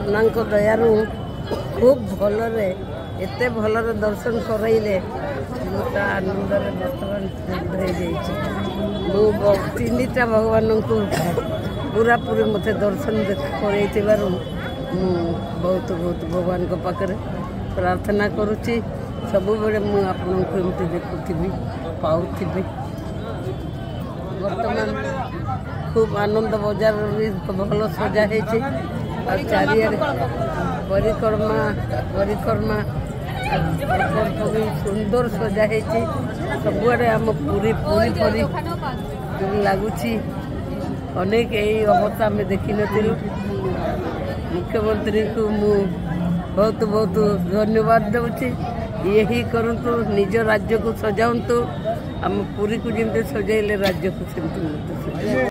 আপনার দয়ার খুব ভালরে এত ভালরে দর্শন করাইলে গোটা আনন্দের বর্তমান হয়ে যাইছে মু তিনটা ভগবানଙ୍କୁ পুরাপুরি মতে দর্শন করাই ମୁଁ ବହୁତ ବହୁତ ଭଗବାନଙ୍କ ପାଖରେ ପ୍ରାର୍ଥନା କରୁଛି ସବୁବେଳେ ମୁଁ ଆପଣଙ୍କୁ ଏମିତି ଦେଖୁଥିବି ପାଉଥିବି ବର୍ତ୍ତମାନ খুব আনন্দ বজার ভালো সজা হয়েছে ଆଉ ଚାରିଆଡ଼େ ପରିକ୍ରମା ପରିକ୍ରମା ପ୍ରକଳ୍ପ ବି ସୁନ୍ଦର ସଜା ହେଇଛି ସବୁଆଡ଼େ ଆମ ପୁରୀ ପୁରୀ ପରି ଲାଗୁଛି ଅନେକ ଏଇ ଅବସ୍ଥା ଆମେ ଦେଖିନଥିଲୁ ମୁଖ୍ୟମନ୍ତ୍ରୀଙ୍କୁ ମୁଁ ବହୁତ ବହୁତ ଧନ୍ୟବାଦ ଦେଉଛି ଇଏ ହିଁ କରନ୍ତୁ ନିଜ ରାଜ୍ୟକୁ ସଜାନ୍ତୁ ଆମ ପୁରୀକୁ ଯେମିତି ସଜାଇଲେ ରାଜ୍ୟକୁ ସେମିତି ମଧ୍ୟ ସଜାଇଲେ